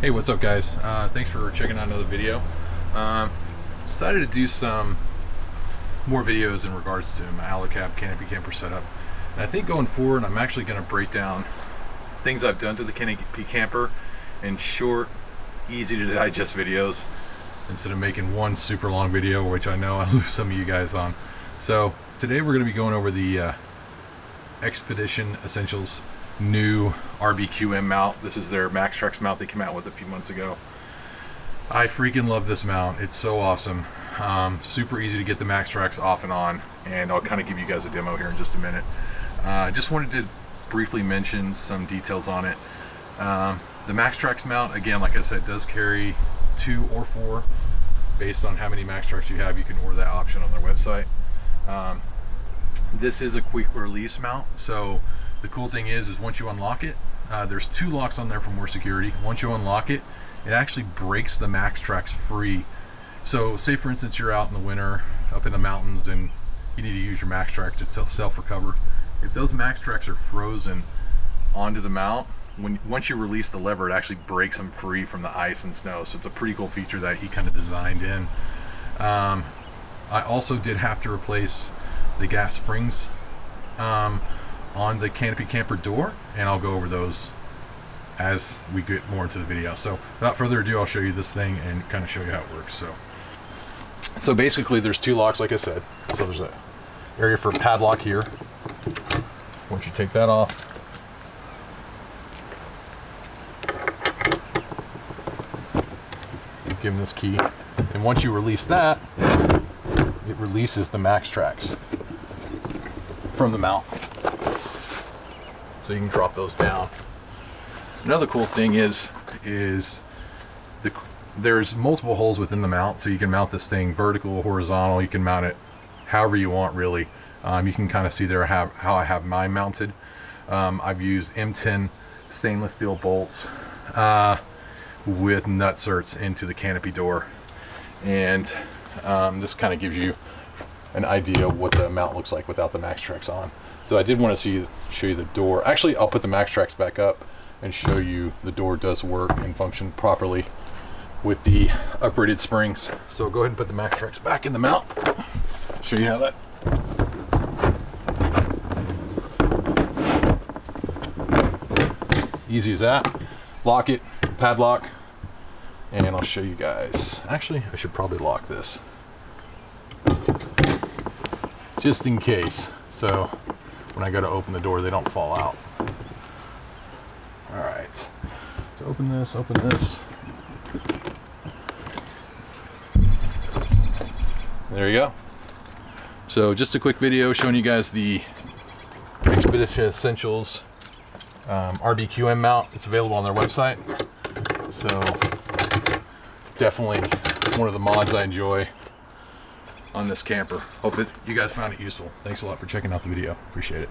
Hey, what's up guys? Uh, thanks for checking out another video. Um, decided to do some more videos in regards to my Alu Cab canopy camper setup. And I think going forward, I'm actually going to break down things I've done to the canopy camper in short, easy to digest videos instead of making one super long video, which I know I lose some of you guys on. So today we're going to be going over the uh, Expedition Essentials new RBQM mount. This is their Maxtrax mount they came out with a few months ago. I freaking love this mount. It's so awesome. Um, super easy to get the Maxtrax off and on, and I'll kind of give you guys a demo here in just a minute. Uh, just wanted to briefly mention some details on it. Um, the Maxtrax mount, again, like I said, does carry two or four. Based on how many Maxtrax you have, you can order that option on their website. Um, this is a quick release mount, so the cool thing is, is once you unlock it, uh, there's two locks on there for more security. Once you unlock it, it actually breaks the Maxtrax free. So say for instance you're out in the winter up in the mountains and you need to use your max track to self-recover. If those Maxtrax are frozen onto the mount, when once you release the lever, it actually breaks them free from the ice and snow. So it's a pretty cool feature that he kind of designed in. Um, I also did have to replace the gas springs um, on the canopy camper door and I'll go over those as we get more into the video. So without further ado, I'll show you this thing and kind of show you how it works. So, so basically there's two locks, like I said. So there's a area for padlock here. Once you take that off, give him this key. And once you release that, it releases the Maxtrax from the mount. So you can drop those down. Another cool thing is, is the, there's multiple holes within the mount, so you can mount this thing vertical, horizontal, you can mount it however you want really. Um, you can kind of see there how, how I have mine mounted. Um, I've used M10 stainless steel bolts uh, with nutserts into the canopy door. And um, this kind of gives you an idea of what the mount looks like without the Maxtrax on. So I did want to see show you the door. Actually, I'll put the Maxtrax back up and show you the door does work and function properly with the uprated springs. So go ahead and put the Maxtrax back in the mount. Show you how that. Easy as that. Lock it, padlock, and I'll show you guys. Actually, I should probably lock this just in case. So when I go to open the door, they don't fall out. All right, so open this, open this. There you go. So just a quick video showing you guys the Expedition Essentials um, RBQM mount. It's available on their website. So definitely one of the mods I enjoy on this camper. Hope that you guys found it useful. Thanks a lot for checking out the video. Appreciate it.